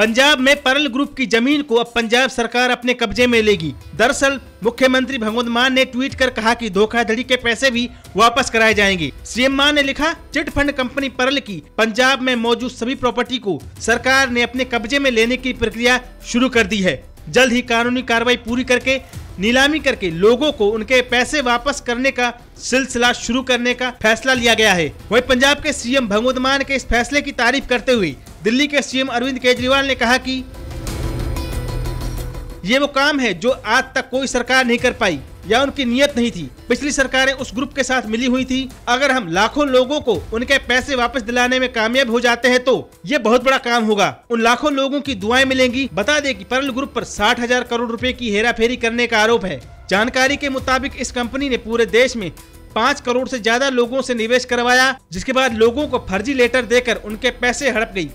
पंजाब में परल ग्रुप की ज़मीन को अब पंजाब सरकार अपने कब्जे में लेगी। दरअसल, मुख्यमंत्री भगवंत मान ने ट्वीट कर कहा कि धोखाधड़ी के पैसे भी वापस कराए जाएँगे। सीएम मान ने लिखा, चिट फंड कंपनी परल की पंजाब में मौजूद सभी प्रॉपर्टी को सरकार ने अपने कब्जे में लेने की प्रक्रिया शुरू कर दी है। जल्द ही कानूनी कार्रवाई पूरी करके, नीलामी करके लोगों को उनके पैसे वापस करने का सिलसिला शुरू करने का फैसला लिया गया है। वही पंजाब के सीएम भगवंत मान के इस फैसले की तारीफ़ करते हुए दिल्ली के सीएम अरविंद केजरीवाल ने कहा कि ये वो काम है जो आज तक कोई सरकार नहीं कर पाई, या उनकी नियत नहीं थी। पिछली सरकारें उस ग्रुप के साथ मिली हुई थी। अगर हम लाखों लोगों को उनके पैसे वापस दिलाने में कामयाब हो जाते हैं तो ये बहुत बड़ा काम होगा। उन लाखों लोगों की दुआएँ मिलेंगी। बता दें कि परल ग्रुप पर साठ हज़ार करोड़ रुपए की हेरा फेरी करने का आरोप है। जानकारी के मुताबिक इस कंपनी ने पूरे देश में पाँच करोड़ से ज़्यादा लोगों से निवेश करवाया, जिसके बाद लोगों को फर्जी लेटर देकर उनके पैसे हड़प गई।